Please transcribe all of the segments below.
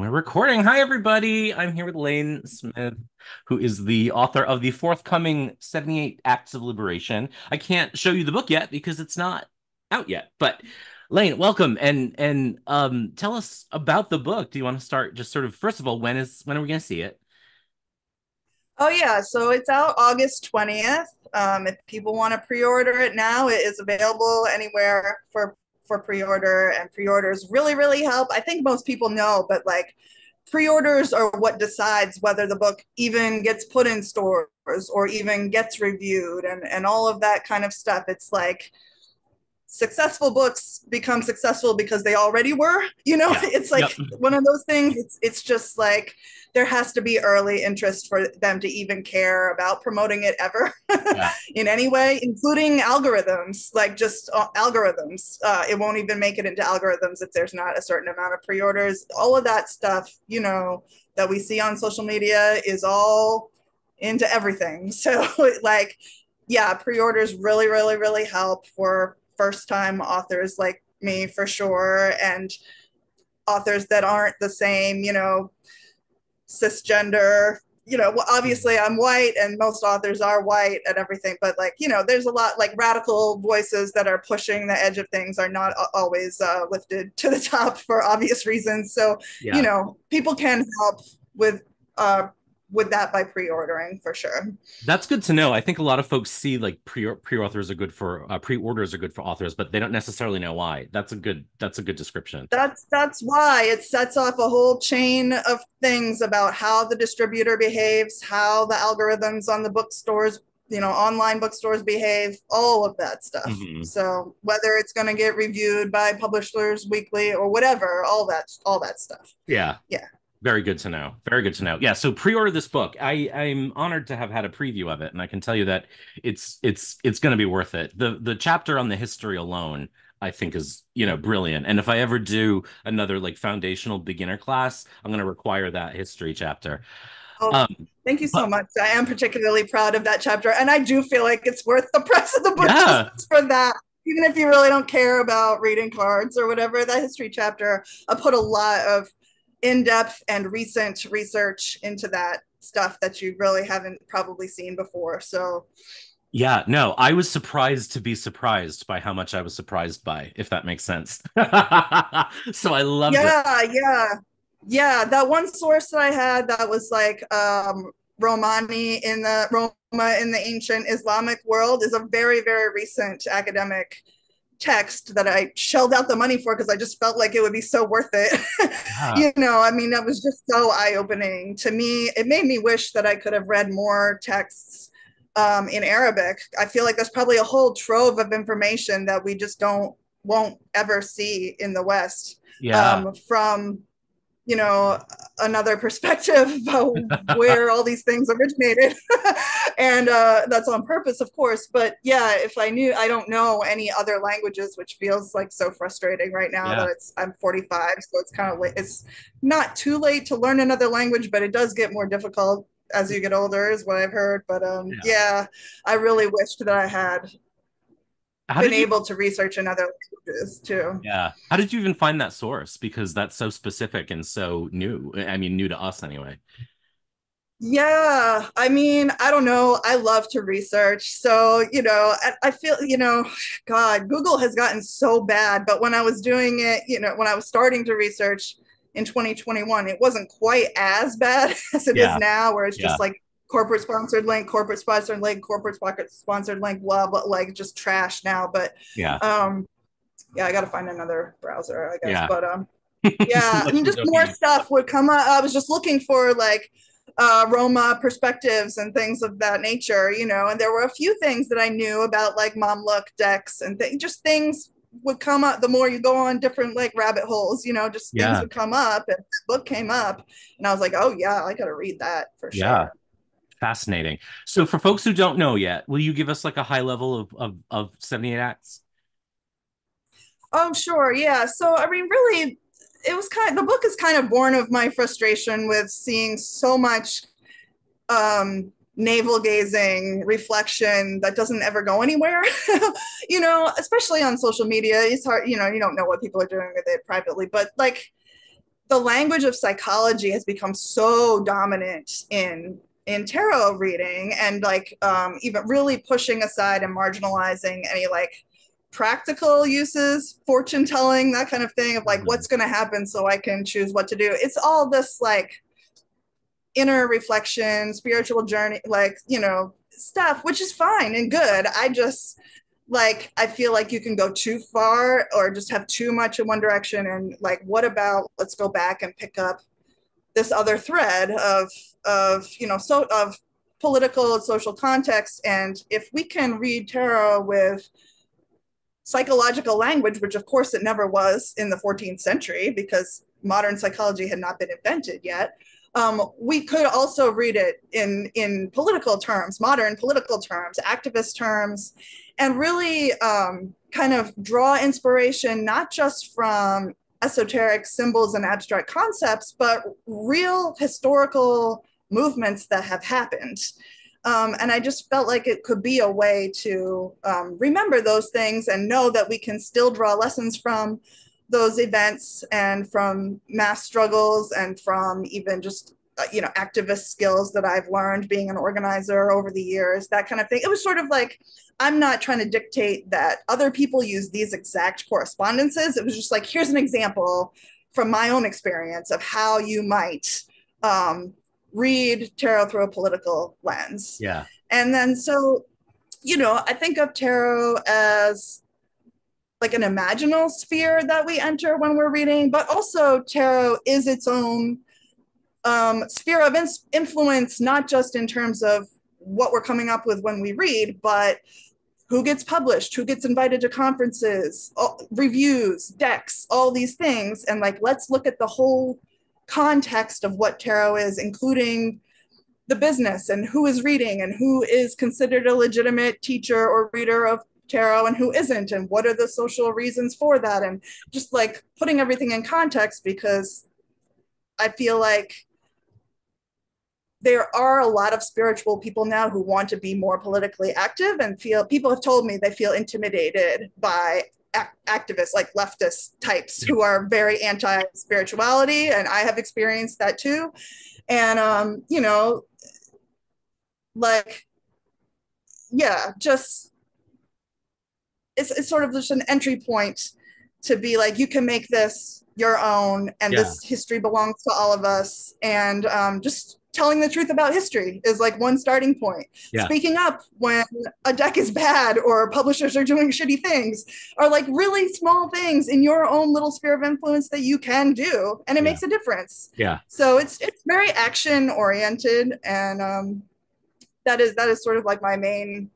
We're recording. Hi, everybody. I'm here with Lane Smith, who is the author of the forthcoming 78 Acts of Liberation. I can't show you the book yet because it's not out yet. But Lane, welcome and and um tell us about the book. Do you want to start just sort of first of all, when is when are we gonna see it? Oh yeah, so it's out August 20th. Um, if people want to pre-order it now, it is available anywhere for for pre-order and pre-orders really really help. I think most people know but like pre-orders are what decides whether the book even gets put in stores or even gets reviewed and and all of that kind of stuff. It's like successful books become successful because they already were you know yeah. it's like yep. one of those things it's it's just like there has to be early interest for them to even care about promoting it ever yeah. in any way including algorithms like just uh, algorithms uh, it won't even make it into algorithms if there's not a certain amount of pre-orders all of that stuff you know that we see on social media is all into everything so like yeah pre-orders really really really help for first time authors like me for sure and authors that aren't the same you know cisgender you know obviously i'm white and most authors are white and everything but like you know there's a lot like radical voices that are pushing the edge of things are not always uh, lifted to the top for obvious reasons so yeah. you know people can help with uh, with that by pre-ordering for sure. That's good to know. I think a lot of folks see like pre pre-authors are good for uh, pre-orders are good for authors, but they don't necessarily know why. That's a good that's a good description. That's that's why it sets off a whole chain of things about how the distributor behaves, how the algorithms on the bookstores you know online bookstores behave all of that stuff mm-hmm. so whether it's going to get reviewed by publishers weekly or whatever all that all that stuff yeah yeah very good to know. Very good to know. Yeah. So pre-order this book. I I'm honored to have had a preview of it, and I can tell you that it's it's it's going to be worth it. The the chapter on the history alone, I think, is you know brilliant. And if I ever do another like foundational beginner class, I'm going to require that history chapter. Oh, um, thank you so but, much. I am particularly proud of that chapter, and I do feel like it's worth the price of the book yeah. just for that even if you really don't care about reading cards or whatever that history chapter i put a lot of in-depth and recent research into that stuff that you really haven't probably seen before so. Yeah no i was surprised to be surprised by how much i was surprised by if that makes sense. So i love yeah it. yeah. Yeah that one source that i had that was like um romani in the roma in the ancient islamic world is a very very recent academic text that I shelled out the money for because I just felt like it would be so worth it. Yeah. you know, I mean, that was just so eye opening to me. It made me wish that I could have read more texts um, in Arabic. I feel like there's probably a whole trove of information that we just don't won't ever see in the West. Yeah. Um, from you know another perspective about where all these things originated and uh, that's on purpose of course but yeah if i knew i don't know any other languages which feels like so frustrating right now yeah. that it's i'm 45 so it's kind of late it's not too late to learn another language but it does get more difficult as you get older is what i've heard but um, yeah. yeah i really wished that i had how been you, able to research in other languages too. Yeah. How did you even find that source? Because that's so specific and so new. I mean, new to us anyway. Yeah, I mean, I don't know. I love to research. So, you know, I, I, feel, you know, God, Google has gotten so bad. But when I was doing it, you know, when I was starting to research in 2021, it wasn't quite as bad as it yeah. is now, where it's yeah. just like corporate sponsored link, corporate sponsored link, corporate sponsored link, blah blah, like just trash now. But yeah, um, yeah, I got to find another browser, I guess. Yeah. But um, yeah, I mean, just more stuff would come up. I was just looking for like uh, Roma perspectives and things of that nature, you know. And there were a few things that I knew about, like Mamluk decks and th- just things would come up the more you go on different like rabbit holes you know just things would come up and book came up and i was like oh yeah i gotta read that for sure yeah fascinating. So, for folks who don't know yet, will you give us like a high level of of, of 78 acts? Oh, sure. Yeah. So, I mean, really, it was kind of the book is kind of born of my frustration with seeing so much um, navel gazing reflection that doesn't ever go anywhere. you know, especially on social media. It's hard, you know, you don't know what people are doing with it privately, but like, the language of psychology has become so dominant in in tarot reading and like um, even really pushing aside and marginalizing any like practical uses fortune telling that kind of thing of like mm-hmm. what's going to happen so i can choose what to do it's all this like inner reflection spiritual journey like you know stuff which is fine and good i just like i feel like you can go too far or just have too much in one direction and like what about let's go back and pick up this other thread of of you know so of political and social context. And if we can read tarot with psychological language which of course it never was in the 14th century because modern psychology had not been invented yet um, we could also read it in in political terms modern political terms activist terms and really um, kind of draw inspiration not just from esoteric symbols and abstract concepts, but real historical movements that have happened. Um, and I just felt like it could be a way to um, remember those things and know that we can still draw lessons from those events and from mass struggles and from even just uh, you know activist skills that I've learned being an organizer over the years, that kind of thing. It was sort of like I'm not trying to dictate that other people use these exact correspondences. It was just like, here's an example from my own experience of how you might um, read tarot through a political lens. Yeah. And then, so, you know, I think of tarot as like an imaginal sphere that we enter when we're reading, but also tarot is its own um, sphere of in- influence, not just in terms of what we're coming up with when we read, but who gets published, who gets invited to conferences, all, reviews, decks, all these things. And like, let's look at the whole context of what tarot is, including the business and who is reading and who is considered a legitimate teacher or reader of tarot and who isn't, and what are the social reasons for that. And just like putting everything in context because I feel like there are a lot of spiritual people now who want to be more politically active and feel people have told me they feel intimidated by activists like leftist types who are very anti spirituality and i have experienced that too and um you know like yeah just it's, it's sort of just an entry point to be like you can make this your own and yeah. this history belongs to all of us and um, just telling the truth about history is like one starting point. Yeah. Speaking up when a deck is bad or publishers are doing shitty things are like really small things in your own little sphere of influence that you can do and it yeah. makes a difference. Yeah. So it's it's very action oriented and um that is that is sort of like my main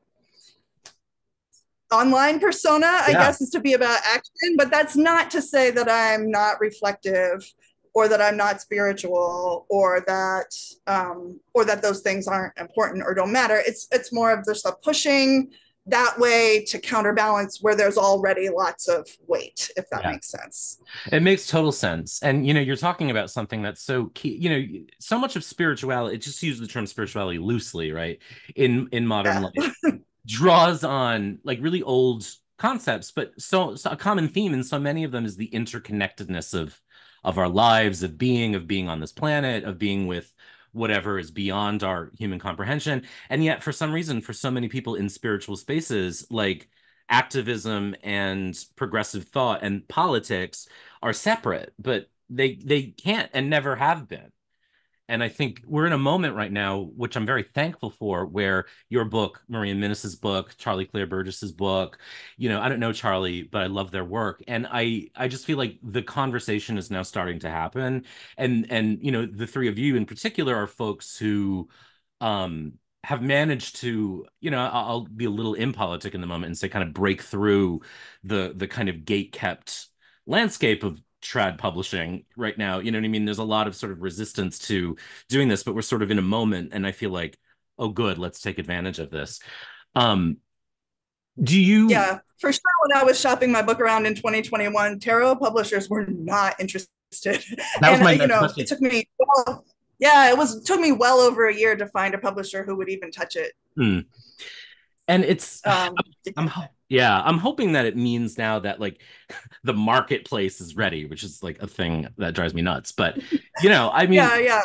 online persona i yeah. guess is to be about action but that's not to say that i'm not reflective or that I'm not spiritual or that um, or that those things aren't important or don't matter. It's it's more of just a pushing that way to counterbalance where there's already lots of weight if that yeah. makes sense it makes total sense and you know you're talking about something that's so key you know so much of spirituality it just use the term spirituality loosely right in in modern yeah. life draws on like really old concepts but so, so a common theme in so many of them is the interconnectedness of of our lives, of being, of being on this planet, of being with whatever is beyond our human comprehension. And yet, for some reason, for so many people in spiritual spaces, like activism and progressive thought and politics are separate, but they they can't and never have been. And I think we're in a moment right now, which I'm very thankful for, where your book, Maria Minnis's book, Charlie Claire Burgess's book, you know, I don't know Charlie, but I love their work. And I I just feel like the conversation is now starting to happen. And and you know, the three of you in particular are folks who um have managed to, you know, I'll be a little impolitic in the moment and say kind of break through the the kind of gate kept landscape of trad publishing right now. You know what I mean? There's a lot of sort of resistance to doing this, but we're sort of in a moment, and I feel like, oh, good, let's take advantage of this. Um, do you? Yeah, for sure. When I was shopping my book around in 2021, tarot publishers were not interested. That was and, my you know, question. It took me. Well, yeah, it was it took me well over a year to find a publisher who would even touch it. Hmm. And it's um, I'm Yeah, I'm hoping that it means now that like the marketplace is ready, which is like a thing that drives me nuts. But you know, I mean, yeah, yeah.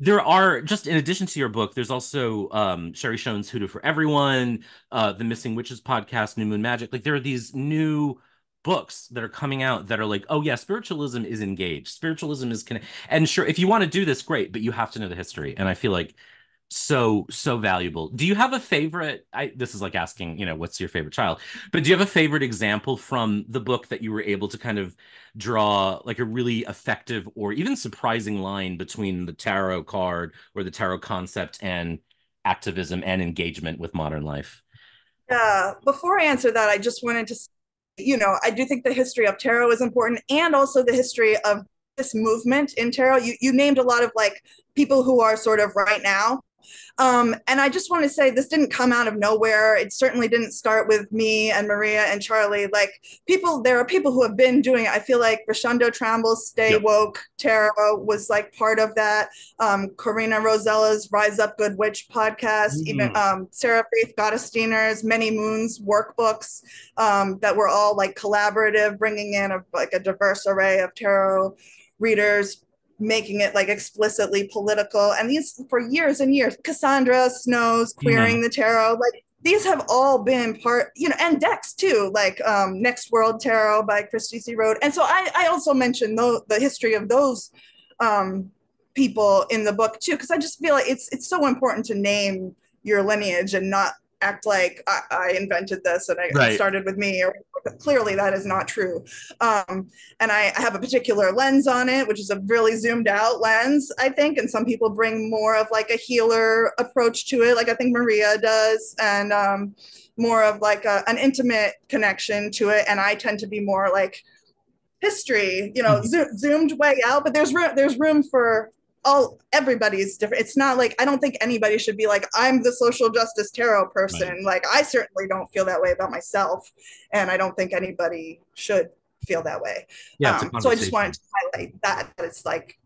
There are just in addition to your book, there's also um, Sherry Shone's Hoodoo for Everyone, uh, the Missing Witches podcast, New Moon Magic. Like there are these new books that are coming out that are like, oh yeah, spiritualism is engaged. Spiritualism is connected. And sure, if you want to do this, great, but you have to know the history. And I feel like so so valuable. Do you have a favorite? I this is like asking, you know, what's your favorite child? But do you have a favorite example from the book that you were able to kind of draw like a really effective or even surprising line between the tarot card or the tarot concept and activism and engagement with modern life? Yeah, before I answer that, I just wanted to you know, I do think the history of tarot is important and also the history of this movement in tarot. You you named a lot of like people who are sort of right now um, and I just want to say this didn't come out of nowhere. It certainly didn't start with me and Maria and Charlie. Like people, there are people who have been doing it. I feel like Rashunda Tramble's Stay yep. Woke Tarot was like part of that. Um, Corina Rosella's Rise Up Good Witch podcast, mm-hmm. even um, Sarah Faith Gottesdiener's Many Moons workbooks um, that were all like collaborative, bringing in a, like a diverse array of tarot readers making it like explicitly political. And these for years and years, Cassandra Snow's queering the tarot, like these have all been part, you know, and decks too, like um, Next World Tarot by Cristy C. Road. And so I, I also mentioned the, the history of those um, people in the book too, because I just feel like it's it's so important to name your lineage and not act like I, I invented this and I, right. it started with me. Or clearly that is not true. Um, and I, I, have a particular lens on it, which is a really zoomed out lens, I think. And some people bring more of like a healer approach to it, like I think Maria does, and um, more of like a, an intimate connection to it. And I tend to be more like history, you know, mm-hmm. zo- zoomed way out. But there's room there's room for all everybody's different. It's not like I don't think anybody should be like I'm the social justice tarot person. Right. Like I certainly don't feel that way about myself, and I don't think anybody should feel that way. Yeah. Um, so I just wanted to highlight that it's like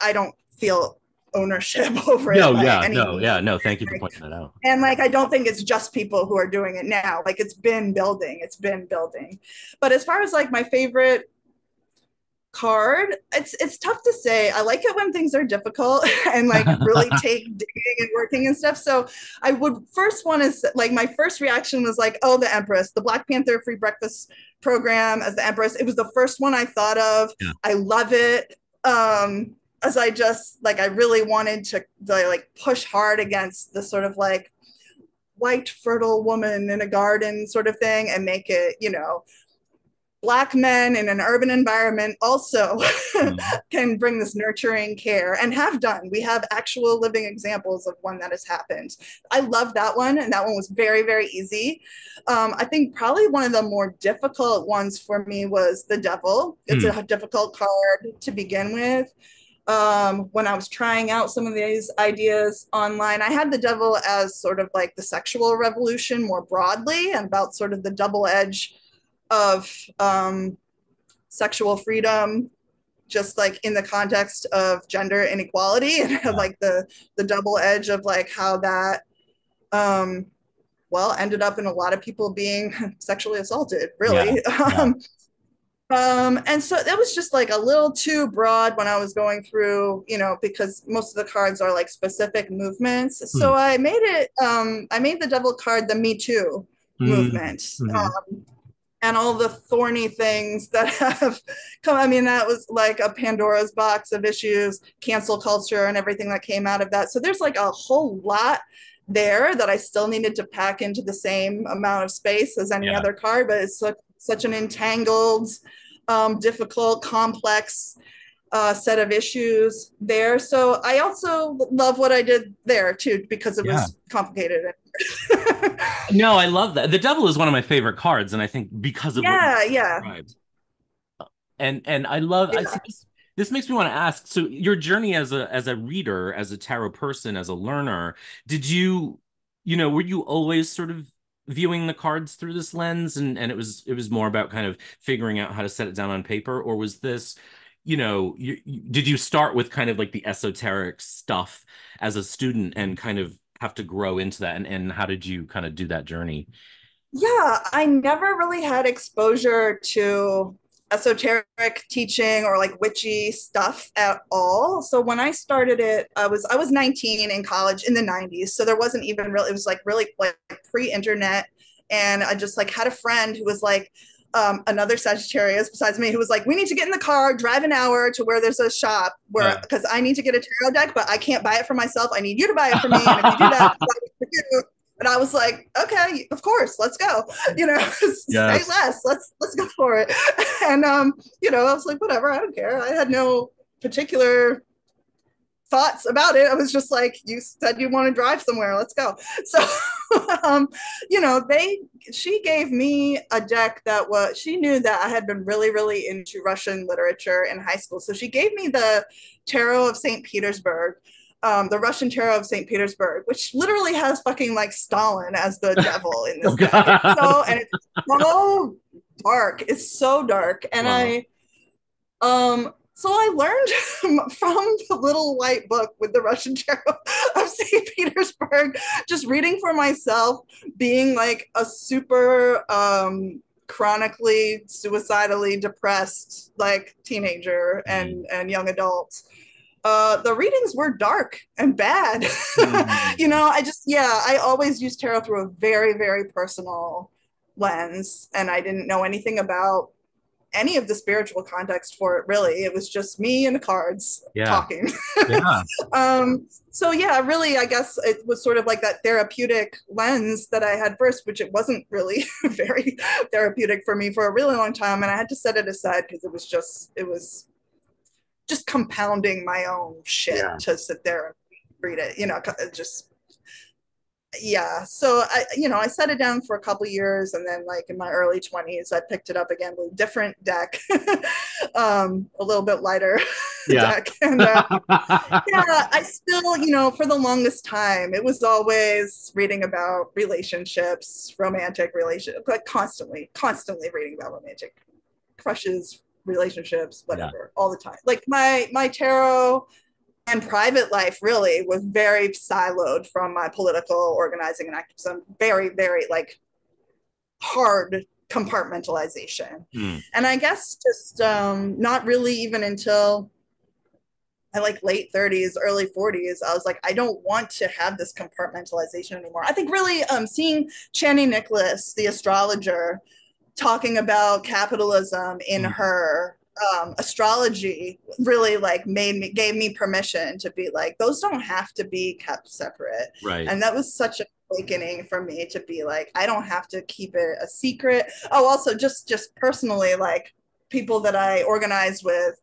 I don't feel ownership over no, it. No, yeah, no, yeah, no. Thank you for pointing that out. And like, I don't think it's just people who are doing it now. Like, it's been building. It's been building. But as far as like my favorite card it's it's tough to say. I like it when things are difficult and like really take digging and working and stuff. So i would first want to like my first reaction was like oh the empress the black panther free breakfast program as the empress. It was the first one i thought of. Yeah. i love it um as i just like i really wanted to, to like push hard against the sort of like white fertile woman in a garden sort of thing and make it you know black men in an urban environment also mm. can bring this nurturing care and have done. We have actual living examples of one that has happened. I love that one and that one was very very easy. Um, i think probably one of the more difficult ones for me was the devil. It's mm. a difficult card to begin with. Um, when I was trying out some of these ideas online, I had the devil as sort of like the sexual revolution more broadly and about sort of the double edge of um, sexual freedom just like in the context of gender inequality and yeah. like the the double edge of like how that um well ended up in a lot of people being sexually assaulted really yeah. um, um and so that was just like a little too broad when i was going through you know because most of the cards are like specific movements mm. so i made it um i made the devil card the me too mm. movement mm-hmm. um, and all the thorny things that have come. I mean, that was like a Pandora's box of issues, cancel culture, and everything that came out of that. So there's like a whole lot there that I still needed to pack into the same amount of space as any yeah. other card, but it's such, such an entangled, um, difficult, complex uh, set of issues there. So I also love what I did there too because it yeah. was complicated. no, I love that. The devil is one of my favorite cards, and I think because of yeah, yeah. And and I love yeah. I, this, this makes me want to ask. So your journey as a as a reader, as a tarot person, as a learner, did you, you know, were you always sort of viewing the cards through this lens and and it was it was more about kind of figuring out how to set it down on paper or was this you know you, you, did you start with kind of like the esoteric stuff as a student and kind of have to grow into that and, and how did you kind of do that journey Yeah, I never really had exposure to esoteric teaching or like witchy stuff at all. So when I started it, I was I was 19 in college in the 90s. So there wasn't even really it was like really like pre-internet. And I just like had a friend who was like um, another Sagittarius besides me who was like, we need to get in the car, drive an hour to where there's a shop where because yeah. I need to get a tarot deck, but I can't buy it for myself. I need you to buy it for me. And if you do that, and I was like, okay, of course, let's go. You know, yes. say less. Let's let's go for it. And um, you know, I was like, whatever, I don't care. I had no particular thoughts about it. I was just like, you said you want to drive somewhere, let's go. So um, you know, they she gave me a deck that was she knew that I had been really, really into Russian literature in high school. So she gave me the Tarot of St. Petersburg um, the Russian Tarot of St. Petersburg, which literally has fucking like Stalin as the devil in this. oh, so and it's so dark. It's so dark, and wow. I, um, so I learned from the little white book with the Russian Tarot of St. Petersburg, just reading for myself, being like a super um chronically suicidally depressed like teenager and and young adults uh, the readings were dark and bad. Mm. you know, I just, yeah, I always use tarot through a very, very personal lens. And I didn't know anything about any of the spiritual context for it, really. It was just me and the cards yeah. talking. yeah. um, so, yeah, really, I guess it was sort of like that therapeutic lens that I had first, which it wasn't really very therapeutic for me for a really long time. And I had to set it aside because it was just, it was just compounding my own shit yeah. to sit there and read it you know just yeah so i you know i set it down for a couple years and then like in my early 20s i picked it up again with a different deck um a little bit lighter yeah. deck and uh, yeah i still you know for the longest time it was always reading about relationships romantic relationships like constantly constantly reading about romantic crushes relationships, whatever, yeah. all the time. Like my my tarot and private life really was very siloed from my political organizing and activism. Very, very like hard compartmentalization. Mm. And I guess just um, not really even until my like late 30s, early 40s, I was like, I don't want to have this compartmentalization anymore. I think really um, seeing Chani Nicholas, the astrologer, talking about capitalism in mm. her um, astrology really like made me gave me permission to be like those don't have to be kept separate right and that was such an awakening for me to be like i don't have to keep it a secret oh also just just personally like people that i organized with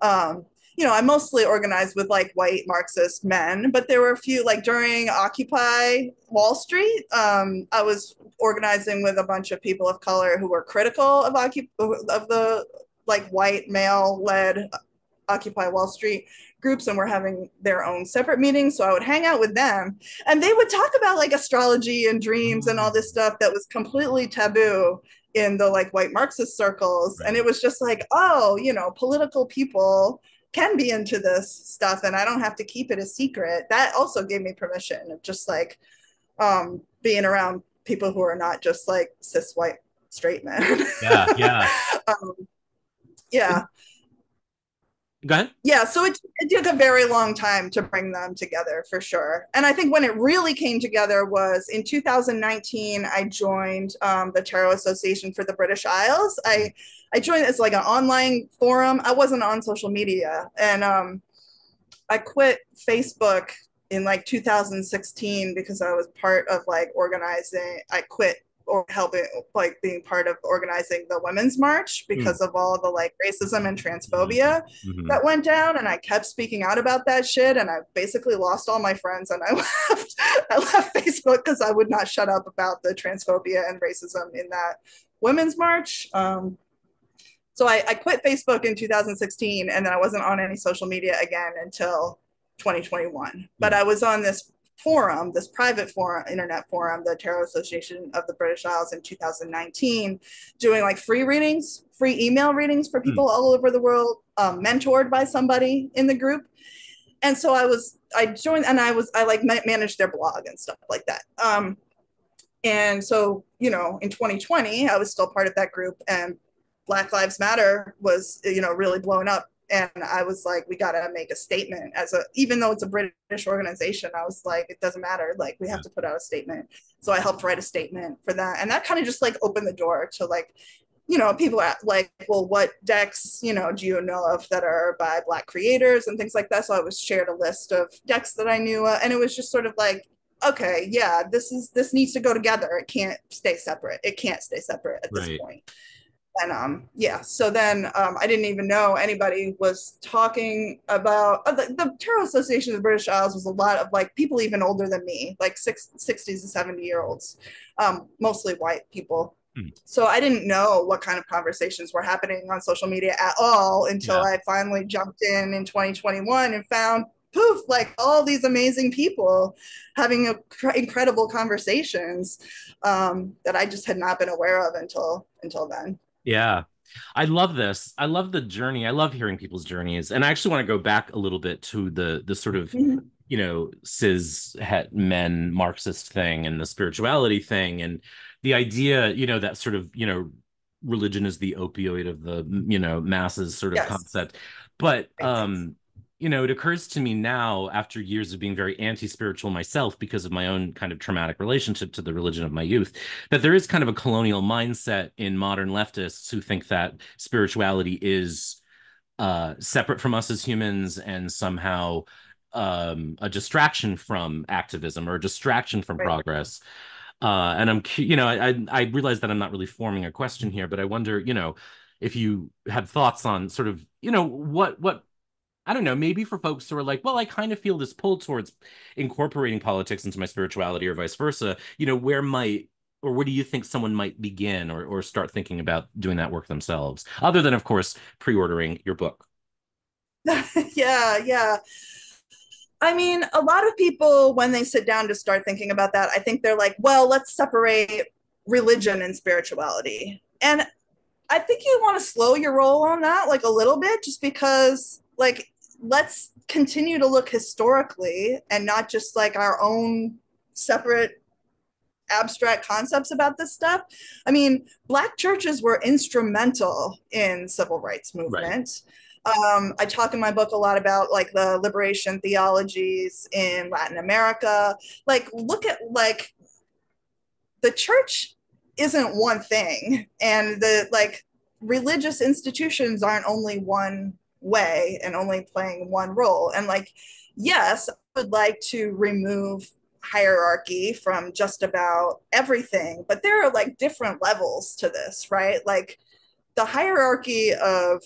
um you know, I mostly organized with like white Marxist men, but there were a few like during Occupy Wall Street. Um, I was organizing with a bunch of people of color who were critical of Occupy of the like white male led Occupy Wall Street groups and were having their own separate meetings. So I would hang out with them and they would talk about like astrology and dreams and all this stuff that was completely taboo in the like white Marxist circles. And it was just like, oh, you know, political people can be into this stuff and I don't have to keep it a secret. That also gave me permission of just like um, being around people who are not just like cis white straight men. Yeah, yeah. um, yeah. Go ahead. Yeah, so it, it took a very long time to bring them together for sure. And I think when it really came together was in 2019, I joined um, the Tarot Association for the British Isles. I I joined as like an online forum. I wasn't on social media, and um, I quit Facebook in like 2016 because I was part of like organizing. I quit or helping like being part of organizing the women's march because mm. of all the like racism and transphobia mm-hmm. that went down and i kept speaking out about that shit and i basically lost all my friends and i left i left facebook because i would not shut up about the transphobia and racism in that women's march um, so I, I quit Facebook in 2016 and then I wasn't on any social media again until 2021. But I was on this forum, this private forum, internet forum, the Tarot Association of the British Isles in 2019, doing like free readings, free email readings for people mm. all over the world, um, mentored by somebody in the group. And so I was, I joined and I was, I like managed their blog and stuff like that. Um, And so, you know, in 2020, I was still part of that group and Black Lives Matter was, you know, really blowing up. And I was like, we got to make a statement as a, even though it's a British organization, I was like, it doesn't matter. Like, we have to put out a statement. So I helped write a statement for that. And that kind of just like opened the door to like, you know, people are like, well, what decks, you know, do you know of that are by Black creators and things like that? So I was shared a list of decks that I knew. Uh, and it was just sort of like, okay, yeah, this is this needs to go together. It can't stay separate. It can't stay separate at this point. And um, yeah, so then um, I didn't even know anybody was talking about uh, the, the Tarot Association of the British Isles was a lot of like people even older than me, like six, 60s and 70 year olds, um, mostly white people. Hmm. So I didn't know what kind of conversations were happening on social media at all until yeah. I finally jumped in in 2021 and found poof, like all these amazing people having a, incredible conversations um, that I just had not been aware of until until then. Yeah. I love this. I love the journey. I love hearing people's journeys. And I actually want to go back a little bit to the the sort of mm-hmm. you know cis het men Marxist thing and the spirituality thing and the idea, you know, that sort of, you know, religion is the opioid of the, you know, masses sort of yes. concept. But um you know, it occurs to me now after years of being very anti-spiritual myself because of my own kind of traumatic relationship to the religion of my youth, that there is kind of a colonial mindset in modern leftists who think that spirituality is uh, separate from us as humans and somehow um, a distraction from activism or a distraction from right. progress. Uh, and I'm, you know, I I realize that I'm not really forming a question here, but I wonder, you know, if you had thoughts on sort of, you know, what what I don't know, maybe for folks who are like, well, I kind of feel this pull towards incorporating politics into my spirituality or vice versa, you know, where might or where do you think someone might begin or or start thinking about doing that work themselves? Other than of course pre-ordering your book. yeah, yeah. I mean, a lot of people when they sit down to start thinking about that, I think they're like, well, let's separate religion and spirituality. And I think you want to slow your roll on that like a little bit just because like let's continue to look historically and not just like our own separate abstract concepts about this stuff. I mean, black churches were instrumental in civil rights movement. Right. Um, I talk in my book a lot about like the liberation theologies in Latin America. Like, look at like the church isn't one thing, and the like religious institutions aren't only one way and only playing one role. And like, yes, I would like to remove hierarchy from just about everything, but there are like different levels to this, right? Like the hierarchy of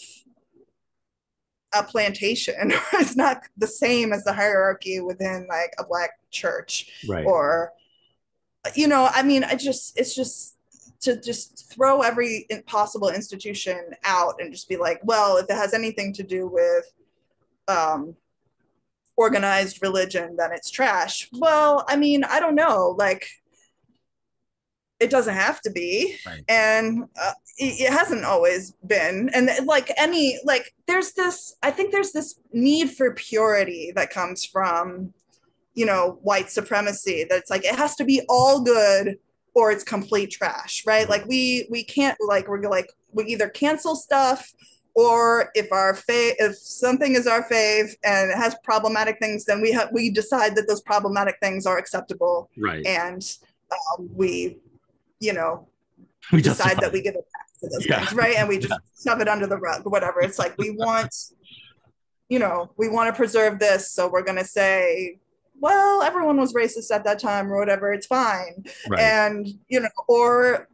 a plantation is not the same as the hierarchy within like a black church right. or you know i mean i just it's just to just throw every possible institution out and just be like, well, if it has anything to do with um, organized religion, then it's trash. Well, I mean, I don't know. Like, it doesn't have to be right. and uh, it, it, hasn't always been and like any like there's this i think there's this need for purity that comes from you know white supremacy that's like it has to be all good or it's complete trash, right? Like we we can't like we're like we either cancel stuff or if our fave if something is our fave and it has problematic things, then we have we decide that those problematic things are acceptable, right? And um, we, you know, we decide that we give it back to those yeah. things, right? And we just yeah. shove it under the rug, whatever. It's like we want, you know, we want to preserve this, so we're gonna say well, everyone was racist at that time or whatever, it's fine. Right. And, you know, or,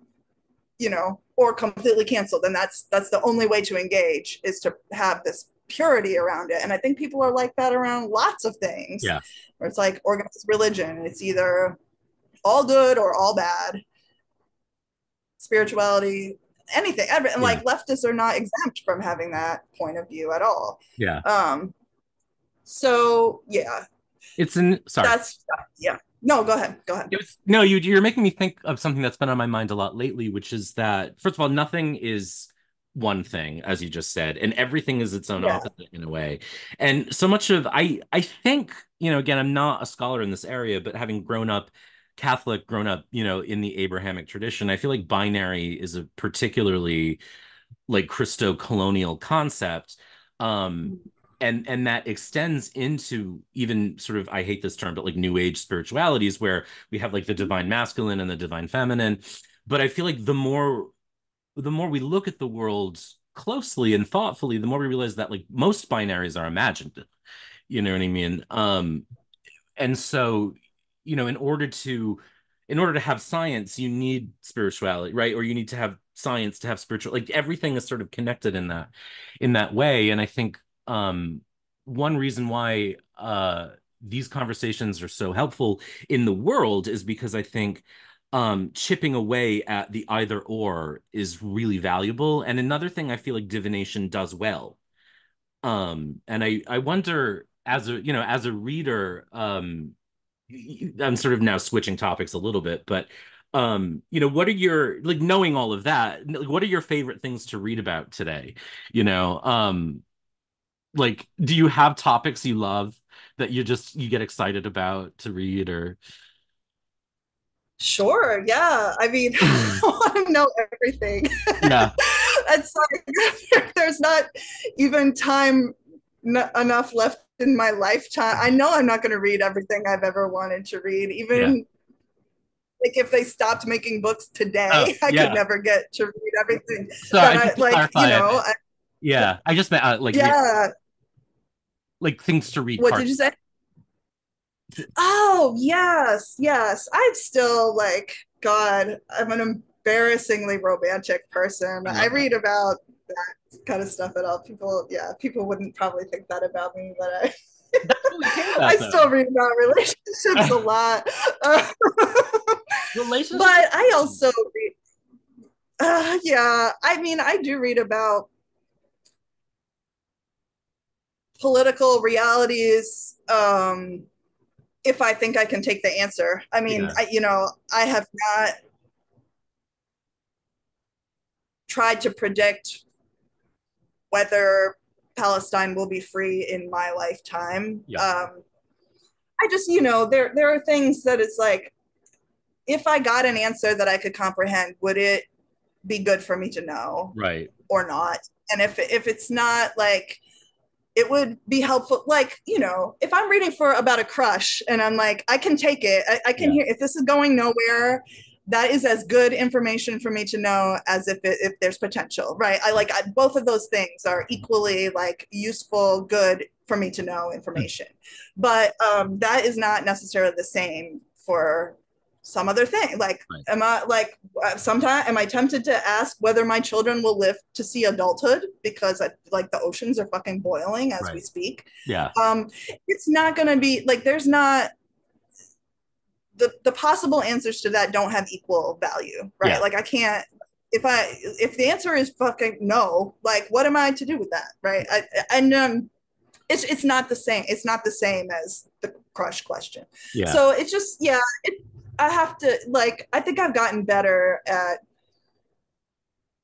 you know, or completely canceled. And that's that's the only way to engage is to have this purity around it. And I think people are like that around lots of things. Yeah. Where it's like organized religion. It's either all good or all bad. Spirituality, anything. And yeah. like leftists are not exempt from having that point of view at all. Yeah. Um so yeah it's in sorry. That's yeah. No, go ahead. Go ahead. Was, no, you you're making me think of something that's been on my mind a lot lately, which is that first of all, nothing is one thing, as you just said, and everything is its own yeah. opposite in a way. And so much of I I think, you know, again, I'm not a scholar in this area, but having grown up Catholic, grown up, you know, in the Abrahamic tradition, I feel like binary is a particularly like Christo-colonial concept. Um, and and that extends into even sort of I hate this term, but like new age spiritualities where we have like the divine masculine and the divine feminine. But I feel like the more the more we look at the world closely and thoughtfully, the more we realize that like most binaries are imagined. You know what I mean? Um, and so, you know, in order to in order to have science, you need spirituality, right? Or you need to have science to have spiritual like everything is sort of connected in that in that way. And I think um one reason why uh these conversations are so helpful in the world is because I think um, chipping away at the either or is really valuable. And another thing I feel like divination does well. Um, and I I wonder as a you know as a reader, um, I'm sort of now switching topics a little bit, but um you know what are your like knowing all of that like what are your favorite things to read about today you know um like do you have topics you love that you just you get excited about to read or Sure. Yeah. I mean, I want to know everything. Yeah. it's like there's not even time n- enough left in my lifetime. I know I'm not going to read everything I've ever wanted to read. Even yeah. like if they stopped making books today, oh, I yeah. could never get to read everything. So I, I, like you know, I, yeah. I just meant uh, like yeah, like things to read. What did you say? Oh, yes, yes. I'm still like, God, I'm an embarrassingly romantic person. I, I read about that kind of stuff at all. People, yeah, people wouldn't probably think that about me, but I. About, I still read about relationships a lot. relationships? But I also read, uh, yeah, I mean, I do read about political realities, um, if I think I can take the answer. I mean, yeah. I, you know, I have not tried to predict whether Palestine will be free in my lifetime. Yeah. Um, I just, you know, there there are things that it's like, if I got an answer that I could comprehend, would it be good for me to know, right, or not? And if if it's not like it would be helpful like you know if i'm reading for about a crush and i'm like i can take it. I, I can yeah. hear if this is going nowhere that is as good information for me to know as if it, if there's potential right? I like I, both of those things are equally like useful good for me to know information. But um, that is not necessarily the same for some other thing. Like, right. am I like uh, sometimes am I tempted to ask whether my children will live to see adulthood because I, like the oceans are fucking boiling as right. we speak. Yeah. Um, it's not gonna be like there's not the the possible answers to that don't have equal value, right? Yeah. Like I can't if I if the answer is fucking no, like what am I to do with that, right? I, and um, it's it's not the same. It's not the same as the crush question. Yeah. So it's just yeah, it, I have to like I think I've gotten better at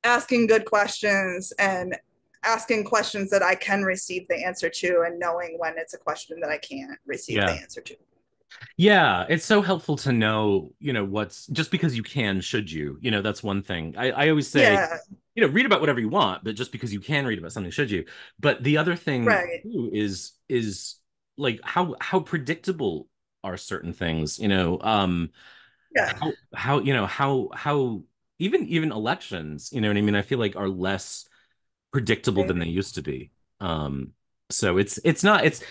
asking good questions and asking questions that I can receive the answer to and knowing when it's a question that I can't receive yeah. the answer to. Yeah, it's so helpful to know, you know, what's just because you can, should you? You know, that's one thing. I, I always say, yeah. you know, read about whatever you want, but just because you can read about something, should you? But the other thing right. too, is is like how how predictable are certain things you know um yeah. how, how you know how how even even elections you know what i mean? I feel like are less predictable than they used to be. Um so it's it's not it's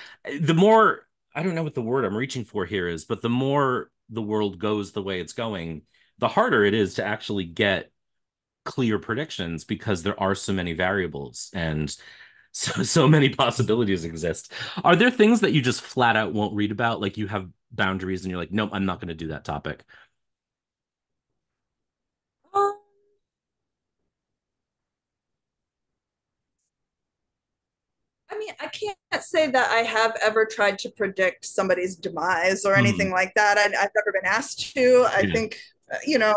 the more i don't know what the word i'm reaching for here is but the more the world goes the way it's going the harder it is to actually get clear predictions because there are so many variables and so so many possibilities exist are there things that you just flat out won't read about like you have boundaries and you're like nope i'm not going to do that topic um, I mean, I can't say that I have ever tried to predict somebody's demise or anything mm. like that. I, have never been asked to. I yeah. think, uh, you know,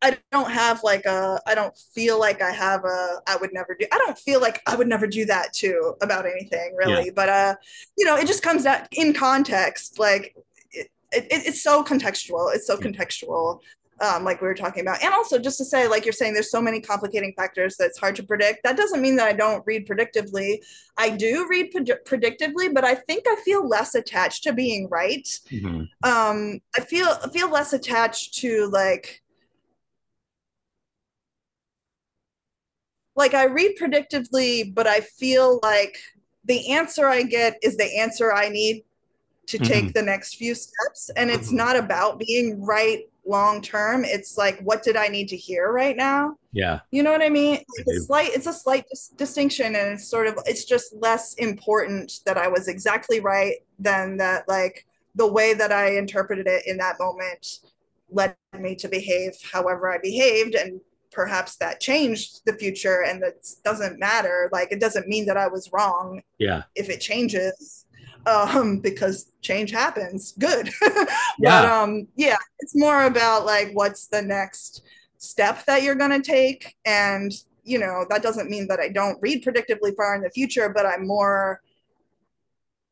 I don't have like a, I don't feel like I have a, I would never do, I don't feel like I would never do that too about anything really. Yeah. But, uh, you know, it just comes out in context. Like, it, it, it's so contextual it's so contextual um, like we were talking about. And also, just to say, like you're saying, there's so many complicating factors that it's hard to predict. That doesn't mean that I don't read predictively. I do read pred- predictively, but I think I feel less attached to being right. Mm-hmm. Um, I feel I feel less attached to like like I read predictively, but I feel like the answer I get is the answer I need to take mm-hmm. the next few steps. And it's mm-hmm. not about being right long term. It's like, what did I need to hear right now? Yeah. You know what I mean? It's a slight, it's a slight dis- distinction, and it's sort of, it's just less important that I was exactly right than that, like the way that I interpreted it in that moment led me to behave however I behaved, and perhaps that changed the future, and that doesn't matter. Like, it doesn't mean that I was wrong. Yeah. If it changes um, because change happens. Good. yeah. But um, yeah, it's more about like what's the next step that you're going to take. And, you know, that doesn't mean that I don't read predictively far in the future, but I'm more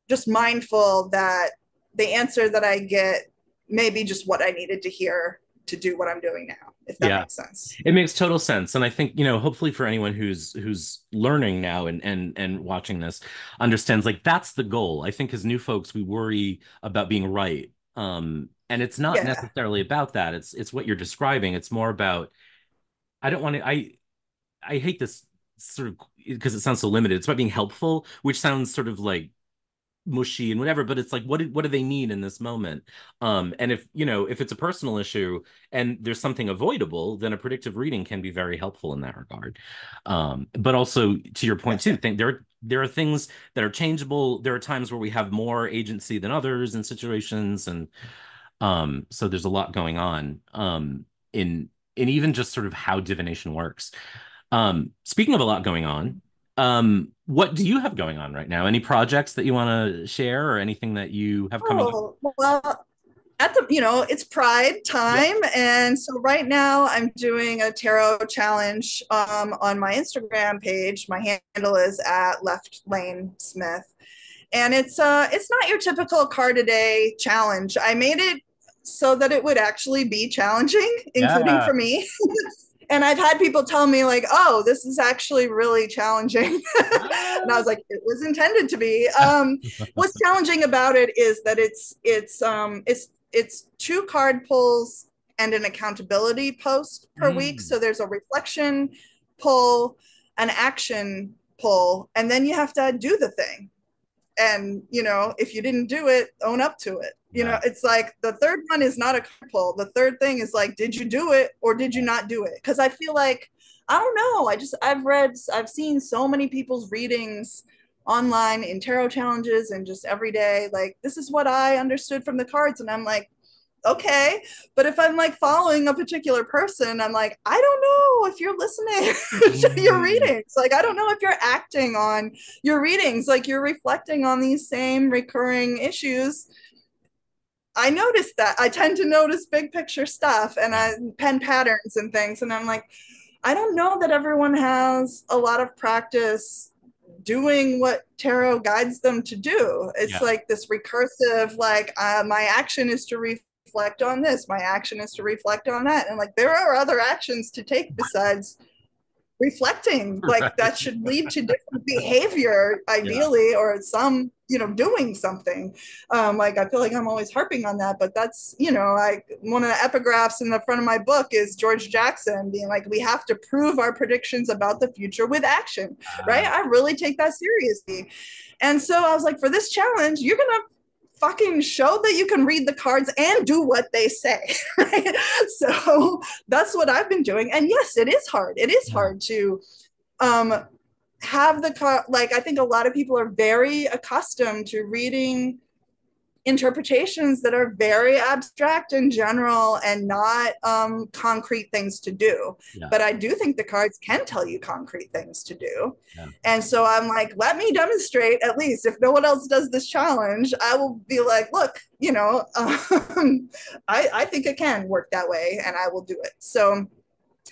just mindful that the answer that I get may be just what I needed to hear to do what I'm doing now, if that yeah. makes sense. It makes total sense. And I think, you know, hopefully for anyone who's who's learning now and and and watching this understands like that's the goal. I think as new folks, we worry about being right. Um, and it's not yeah. necessarily about that. It's it's what you're describing. It's more about I don't want to I I hate this sort of because it sounds so limited. It's about being helpful, which sounds sort of like mushy and whatever but it's like what do, what do they need in this moment? Um and if you know if it's a personal issue and there's something avoidable then a predictive reading can be very helpful in that regard. Um but also to your point too think there there are things that are changeable. There are times where we have more agency than others in situations and um so there's a lot going on um in in even just sort of how divination works. Um speaking of a lot going on um what do you have going on right now any projects that you want to share or anything that you have coming oh, up? well at the you know it's pride time yep. and so right now i'm doing a tarot challenge um, on my instagram page my handle is at left lane smith and it's uh it's not your typical card a day challenge i made it so that it would actually be challenging including yeah. for me and I've had people tell me like, "Oh, this is actually really challenging," and I was like, "It was intended to be." Um, what's challenging about it is that it's it's um, it's it's two card pulls and an accountability post per mm. week. So there's a reflection pull, an action pull, and then you have to do the thing. And you know, if you didn't do it, own up to it you know it's like the third one is not a pull the third thing is like did you do it or did you not do it? Because i feel like i don't know. I just i've read i've seen so many people's readings online in tarot challenges and just every day like this is what i understood from the cards. And i'm like okay. But if i'm like following a particular person i'm like i don't know if you're listening to your mm. readings. Like i don't know if you're acting on your readings. Like you're reflecting on these same recurring issues I noticed that. I tend to notice big picture stuff and I pen patterns and things. And I'm like, I don't know that everyone has a lot of practice doing what tarot guides them to do. It's yeah. like this recursive, like, uh, my action is to reflect on this, my action is to reflect on that. And like, there are other actions to take besides reflecting like that should lead to different behavior ideally yeah. or some you know doing something um like i feel like i'm always harping on that but that's you know like one of the epigraphs in the front of my book is george jackson being like we have to prove our predictions about the future with action uh, right i really take that seriously and so i was like for this challenge you're gonna fucking show that you can read the cards and do what they say. Right? So that's what I've been doing. And yes, it is hard. It is hard to um, have the, card like, I think a lot of people are very accustomed to reading interpretations that are very abstract and general and not um, concrete things to do. Yeah. But I do think the cards can tell you concrete things to do. Yeah. And so I'm like, let me demonstrate at least. If no one else does this challenge, I will be like, look, you know, um, I, I think it can work that way and I will do it. So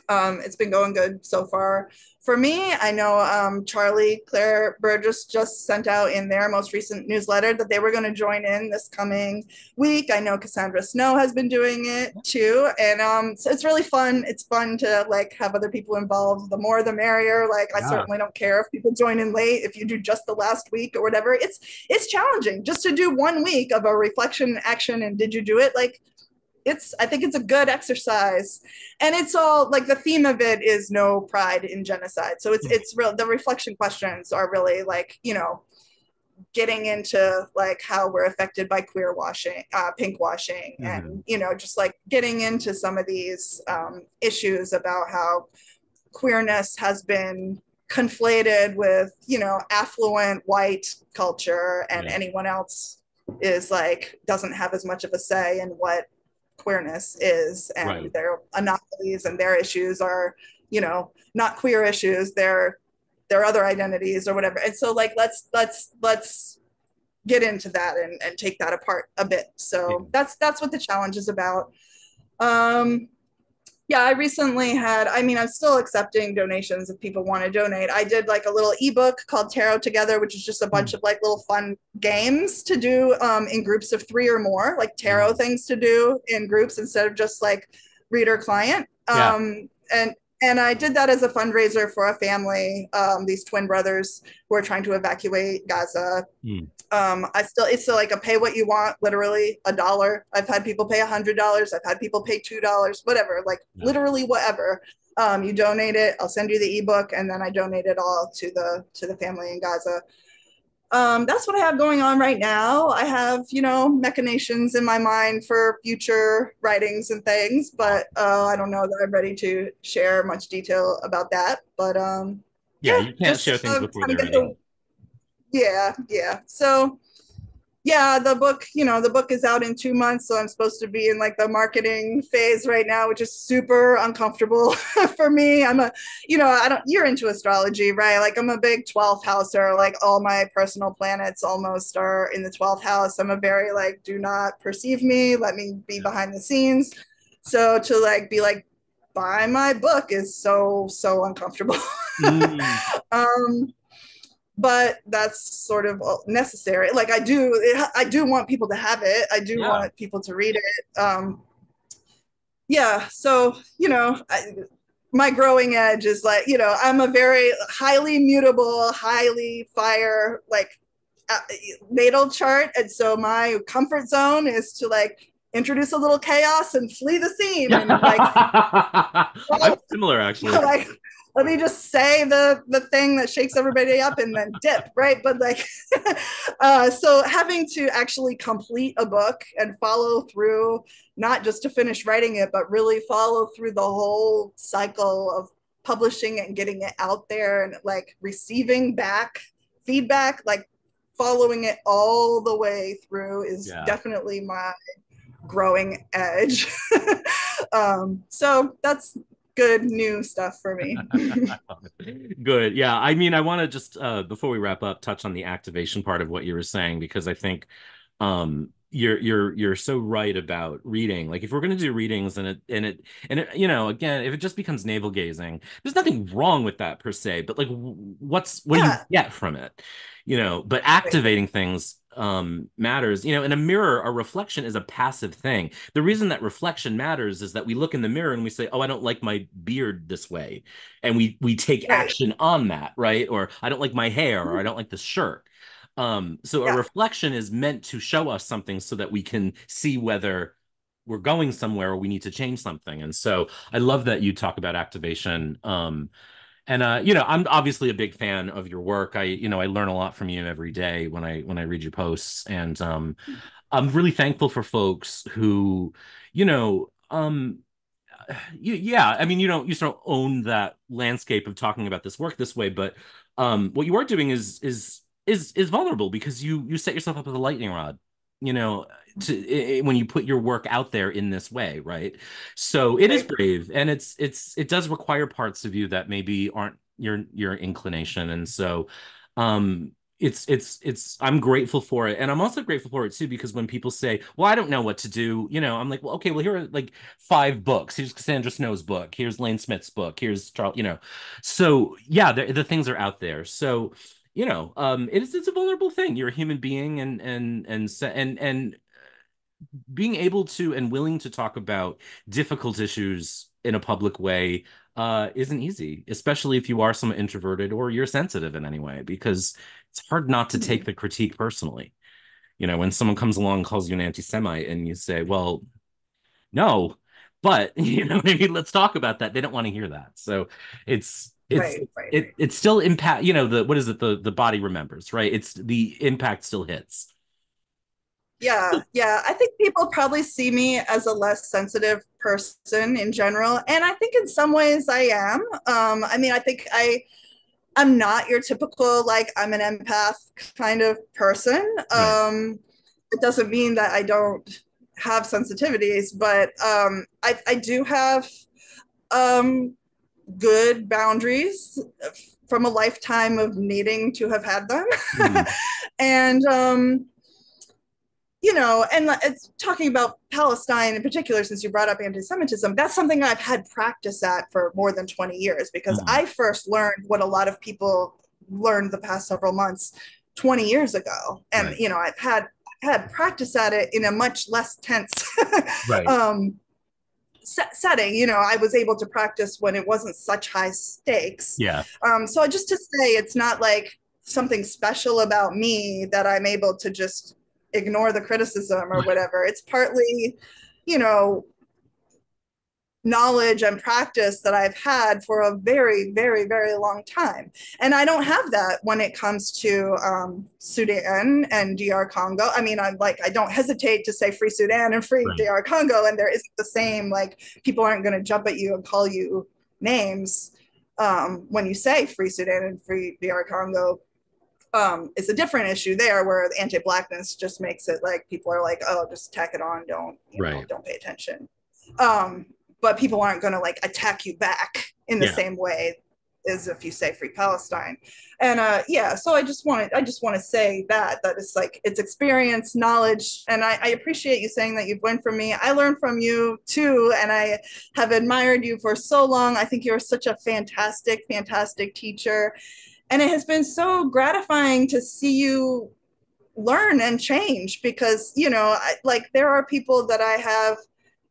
Um, it's been going good so far. For me, I know um, Charlie Claire Burgess just sent out in their most recent newsletter that they were going to join in this coming week. I know Cassandra Snow has been doing it too, and um, so it's really fun. It's fun to like have other people involved. The more, the merrier. Like I certainly don't care if people join in late. If you do just the last week or whatever, it's it's challenging just to do one week of a reflection action and did you do it like it's i think it's a good exercise and it's all like the theme of it is no pride in genocide so it's it's real the reflection questions are really like you know getting into like how we're affected by queer washing uh, pink washing mm-hmm. and you know just like getting into some of these um, issues about how queerness has been conflated with you know affluent white culture and yeah. anyone else is like doesn't have as much of a say in what queerness is and right. their anomalies and their issues are you know not queer issues they're their other identities or whatever and so like let's let's let's get into that and, and take that apart a bit so yeah. that's that's what the challenge is about um yeah, I recently had, I mean, I'm still accepting donations if people want to donate. I did like a little ebook called Tarot Together, which is just a bunch mm. of like little fun games to do um, in groups of three or more, like tarot mm. things to do in groups instead of just like reader client. Um, yeah. And and I did that as a fundraiser for a family, um, these twin brothers who are trying to evacuate Gaza. Mm. Um, I still, it's still like a pay what you want, literally a dollar. I've had people pay a hundred dollars. I've had people pay two dollars, whatever, like literally whatever. Um, you donate it, I'll send you the ebook, and then I donate it all to the to the family in Gaza um, that's what I have going on right now. I have, you know, machinations in my mind for future writings and things, but uh, I don't know that I'm ready to share much detail about that. But um, yeah, yeah you can't share things uh, before they're ready. The, yeah, yeah. So yeah, the book, you know, the book is out in two months. So I'm supposed to be in like the marketing phase right now, which is super uncomfortable for me. I'm a, you know, I don't, you're into astrology, right? Like I'm a big 12th houser. Like all my personal planets almost are in the 12th house. I'm a very like, do not perceive me. Let me be behind the scenes. So to like be like, buy my book is so, so uncomfortable. mm. um, but that's sort of necessary. Like i do i do want people to have it. I do yeah. want people to read it. Um yeah so you know I, my growing edge is like you know i'm a very highly mutable highly fire like uh, natal chart. And so my comfort zone is to like introduce a little chaos and flee the scene and like I'm similar actually. Like let me just say the the thing that shakes everybody up and then dip right but like uh, so having to actually complete a book and follow through not just to finish writing it but really follow through the whole cycle of publishing it and getting it out there and like receiving back feedback like following it all the way through is yeah. definitely my growing edge um, so that's good new stuff for me. good. Yeah. I mean, I want to just uh before we wrap up touch on the activation part of what you were saying because I think um you're you're you're so right about reading like if we're going to do readings and it and it and it you know again if it just becomes navel gazing there's nothing wrong with that per se but like what's what yeah. do you get from it you know but activating things um matters you know in a mirror a reflection is a passive thing. The reason that reflection matters is that we look in the mirror and we say oh i don't like my beard this way. And we we take action on that right? Or i don't like my hair or i mm-hmm. don't like this shirt. Um so yeah. a reflection is meant to show us something so that we can see whether we're going somewhere or we need to change something. And so i love that you talk about activation um and uh, you know i'm obviously a big fan of your work. I you know i learn a lot from you every day when i when i read your posts. And um i'm really thankful for folks who you know um yeah i mean you don't you sort of own that landscape of talking about this work this way but um what you are doing is is is is vulnerable because you you set yourself up as a lightning rod you know to it, when you put your work out there in this way right? So it is brave and it's it's it does require parts of you that maybe aren't your your inclination and so um it's it's it's i'm grateful for it and i'm also grateful for it too because when people say well i don't know what to do you know i'm like well okay well here are like five books. Here's cassandra snow's book. Here's lane smith's book. Here's charles you know. So yeah the, the things are out there. So you know um it's it's a vulnerable thing you're a human being and and and and and being able to and willing to talk about difficult issues in a public way uh, isn't easy, especially if you are somewhat introverted or you're sensitive in any way, because it's hard not to take mm-hmm. the critique personally. You know, when someone comes along and calls you an anti-Semite and you say, well, no, but you know, maybe let's talk about that. They don't want to hear that. So it's it's right, right, it, right. it's still impact you know the what is it the the body remembers right? It's the impact still hits. Yeah yeah. I think people probably see me as a less sensitive person in general and i think in some ways i am. Um i mean i think i I'm not your typical like I'm an empath kind of person. Um, it doesn't mean that I don't have sensitivities, but um, I, I do have um, good boundaries from a lifetime of needing to have had them. Mm. and um, you know, and it's talking about Palestine in particular, since you brought up anti-Semitism, that's something I've had practice at for more than 20 years because mm-hmm. I first learned what a lot of people learned the past several months 20 years ago. And right. you know, I've had had practice at it in a much less tense right. um, setting. You know, I was able to practice when it wasn't such high stakes. Yeah. Um, so just to say, it's not like something special about me that I'm able to just ignore the criticism or whatever. It's partly, you know, knowledge and practice that I've had for a very, very, very long time. And I don't have that when it comes to um, Sudan and DR Congo. I mean, I'm like, I don't hesitate to say free Sudan and free right. DR Congo, and there isn't the same, like, people aren't going to jump at you and call you names um, when you say free Sudan and free DR Congo um, it's a different issue there where the anti-blackness just makes it like people are like, oh, just tack it on, don't you right. know, don't pay attention. Um, but people aren't going to like attack you back in the yeah. same way as if you say free Palestine. And uh, yeah, so I just wanted I just want to say that that it's like it's experience, knowledge, and I, I appreciate you saying that you've learned from me. I learned from you too, and I have admired you for so long. I think you're such a fantastic, fantastic teacher and it has been so gratifying to see you learn and change because you know I, like there are people that i have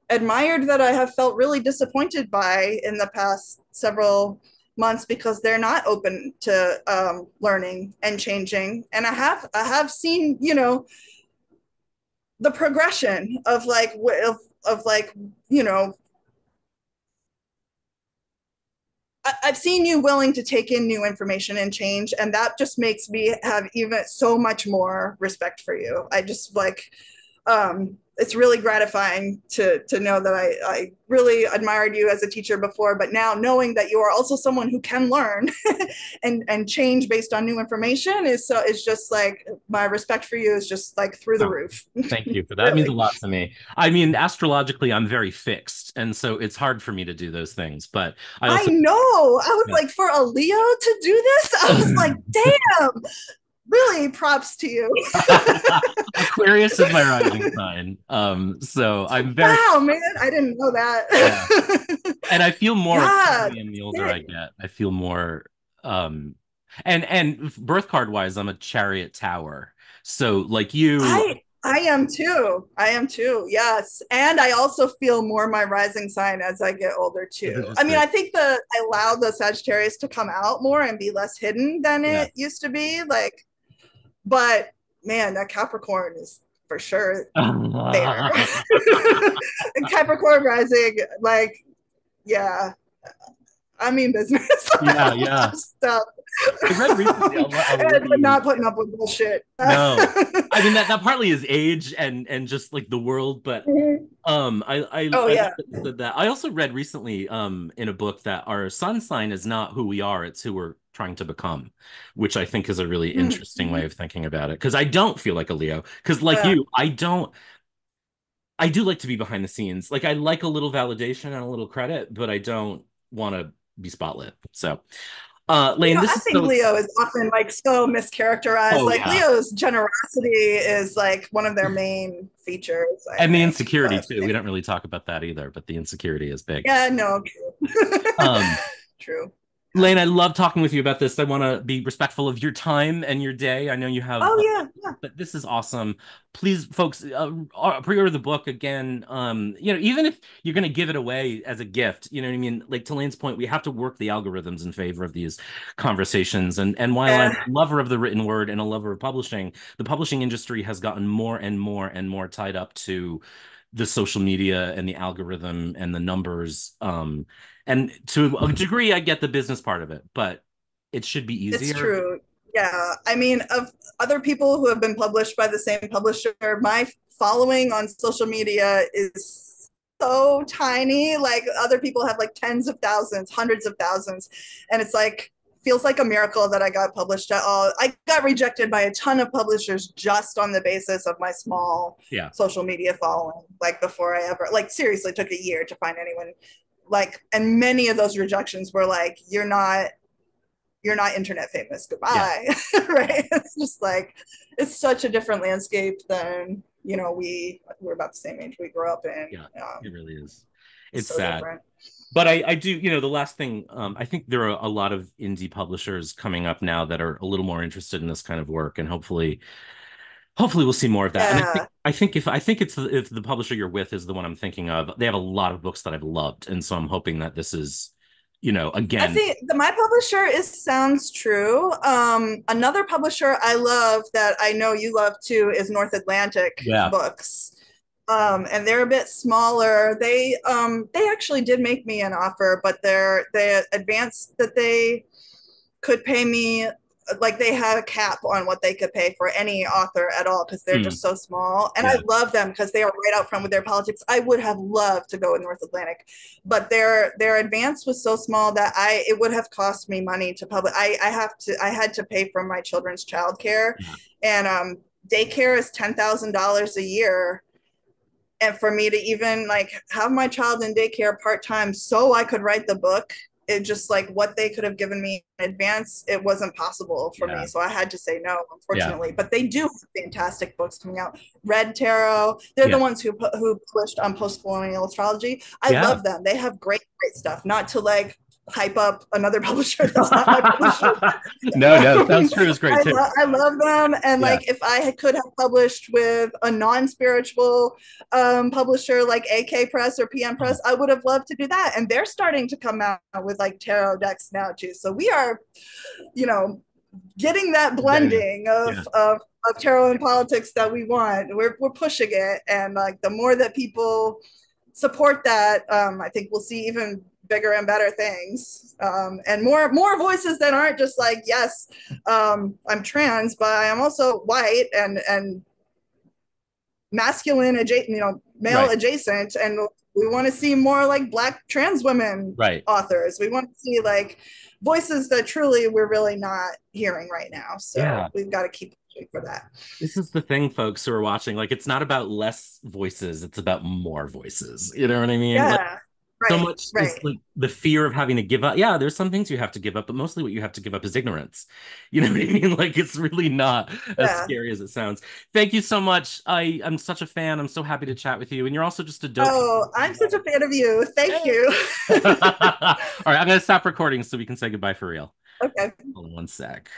admired that i have felt really disappointed by in the past several months because they're not open to um, learning and changing and i have i have seen you know the progression of like of, of like you know I've seen you willing to take in new information and change, and that just makes me have even so much more respect for you. I just like, um, it's really gratifying to to know that I, I really admired you as a teacher before, but now knowing that you are also someone who can learn and and change based on new information is so is just like my respect for you is just like through the oh, roof. thank you for that. really. It means a lot to me. I mean, astrologically, I'm very fixed, and so it's hard for me to do those things. But I, also, I know I was yeah. like, for a Leo to do this, I was like, damn really props to you. Aquarius is my rising sign. Um, so I'm very wow, man. I didn't know that. yeah. And I feel more yeah, the older I get. I feel more um and and birth card wise, I'm a chariot tower. So like you I I am too. I am too. Yes. And I also feel more my rising sign as I get older too. I mean, I think the I allow the Sagittarius to come out more and be less hidden than yeah. it used to be. Like but man, that Capricorn is for sure there. and Capricorn rising, like, yeah, I mean business. Yeah, yeah. Stuff. I read recently. not putting up with bullshit. no, I mean that that partly is age and and just like the world, but mm-hmm. um, I I, oh, I yeah. said that I also read recently um in a book that our sun sign is not who we are; it's who we're trying to become, which I think is a really mm-hmm. interesting way of thinking about it. Because I don't feel like a Leo. Because like yeah. you, I don't. I do like to be behind the scenes. Like I like a little validation and a little credit, but I don't want to be spotlit. So Uh, Lane, You know, this I is think so Leo is often like so mischaracterized. Oh, like yeah. Leo's generosity is like one of their main features. I and the insecurity but- too. We don't really talk about that either, but the insecurity is big. Yeah, no, true. Um, true. Lane, I love talking with you about this. I want to be respectful of your time and your day. I know you have Oh yeah, yeah. but this is awesome. Please, folks, uh, uh, pre-order the book again. Um, you know, even if you're going to give it away as a gift, you know what I mean. Like to Lane's point, we have to work the algorithms in favor of these conversations. And and while. I'm a lover of the written word and a lover of publishing, the publishing industry has gotten more and more and more tied up to the social media and the algorithm and the numbers. Um, and to a degree, I get the business part of it, but it should be easier. It's true. Yeah. I mean, of other people who have been published by the same publisher, my following on social media is so tiny. Like other people have like tens of thousands, hundreds of thousands. And it's like, feels like a miracle that I got published at all. I got rejected by a ton of publishers just on the basis of my small Yeah. social media following. Like before I ever, like seriously took a year to find anyone like, and many of those rejections were like, you're not, you're not internet famous. Goodbye. right. It's just like, it's such a different landscape than, you know, we, we're about the same age we grew up in. Yeah, Um, It really is. It's so sad. different. but I, I do, you know, the last thing, um, I think there are a lot of indie publishers coming up now that are a little more interested in this kind of work, and hopefully, hopefully we'll see more of that. And I think, Yeah. I think if I think it's if the publisher you're with is the one I'm thinking of, they have a lot of books that I've loved, and so I'm hoping that this is, you know, again I think the, my publisher is Sounds True. Um, another publisher I love that I know you love too is North Atlantic Yeah. Books. Um, and they're a bit smaller. They um, they actually did make me an offer, but their the advance that they could pay me, like they had a cap on what they could pay for any author at all because they're Hmm. just so small. And Yeah. I love them because they are right out front with their politics. I would have loved to go with North Atlantic, but their their advance was so small that I it would have cost me money to publish. I I have to I had to pay for my children's childcare, Yeah. and um, daycare is ten thousand dollars a year. And for me to even like have my child in daycare part time so I could write the book, it just like what they could have given me in advance, it wasn't possible for Yeah. me. So I had to say no, unfortunately. But they do have fantastic books coming out. Red Tarot, they're Yeah. the ones who who published um, on post colonial astrology. I Yeah. love them. They have great, great stuff. Not to like hype up another publisher that's not my publisher. no, no, Sounds True is great I, too. lo- I love them. And Yeah. like, if I could have published with a non spiritual um, publisher like AK Press or PM Press, I would have loved to do that. And they're starting to come out with like tarot decks now, too. So we are, you know, getting that blending of, Yeah. of, of tarot and politics that we want. We're, we're pushing it. And like, the more that people support that, um, I think we'll see even bigger and better things um, and more more voices that aren't just like yes um, i'm trans but i'm also white and and masculine adjacent you know male Right. adjacent and we want to see more like black trans women Right. authors we want to see like voices that truly we're really not hearing right now so Yeah. we've got to keep pushing for that This is the thing, folks who are watching. Like, it's not about less voices; it's about more voices. You know what I mean? yeah Like, right so much right like the fear of having to give up. Yeah, there's some things you have to give up, but mostly what you have to give up is ignorance. You know what I mm-hmm. mean? Like it's really not as Yeah. scary as it sounds. Thank you so much. I I'm such a fan. I'm so happy to chat with you, and you're also just a dope. oh i'm such a fan of you thank you All right, I'm gonna stop recording so we can say goodbye for real. okay Hold on one sec.